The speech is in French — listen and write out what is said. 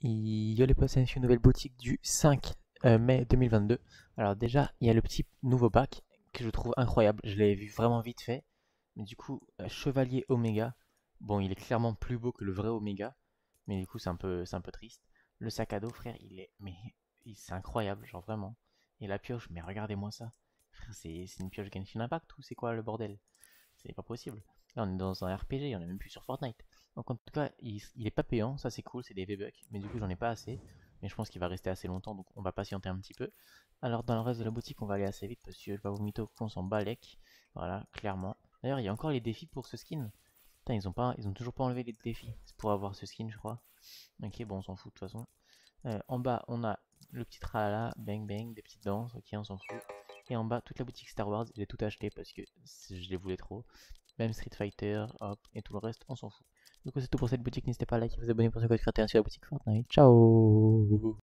Yo les potes, c'est une nouvelle boutique du 5 euh, mai 2022. Alors déjà, il y a le petit nouveau pack que je trouve incroyable. Je l'ai vu vraiment vite fait. Mais du coup, euh, Chevalier Oméga. Bon, il est clairement plus beau que le vrai Oméga. Mais du coup, c'est un peu, un peu triste. Le sac à dos, frère, il est, mais c'est incroyable, genre vraiment. Et la pioche, mais regardez-moi ça. C'est une pioche Genshin Impact ou c'est quoi le bordel? C'est pas possible. Là, on est dans un RPG, on est même plus sur Fortnite. Donc en tout cas, il, est pas payant, ça c'est cool, c'est des V-Bucks, mais du coup j'en ai pas assez. Mais je pense qu'il va rester assez longtemps, donc on va patienter un petit peu. Alors dans le reste de la boutique, on va aller assez vite parce que je vais vous mytho qu'on s'en balèque. Voilà, clairement. D'ailleurs, il y a encore les défis pour ce skin. Putain, ils ont, pas, ils ont toujours pas enlevé les défis pour avoir ce skin, je crois. Ok, bon, on s'en fout de toute façon. Euh, en bas, on a le petit tralala, bang bang, des petites danses, ok, on s'en fout. Et en bas, toute la boutique Star Wars, j'ai tout acheté parce que je les voulais trop. Même Street Fighter, hop, et tout le reste, on s'en fout. Du coup, c'est tout pour cette boutique. N'hésitez pas à liker, vous abonner pour ce code créateur sur la boutique Fortnite. Ciao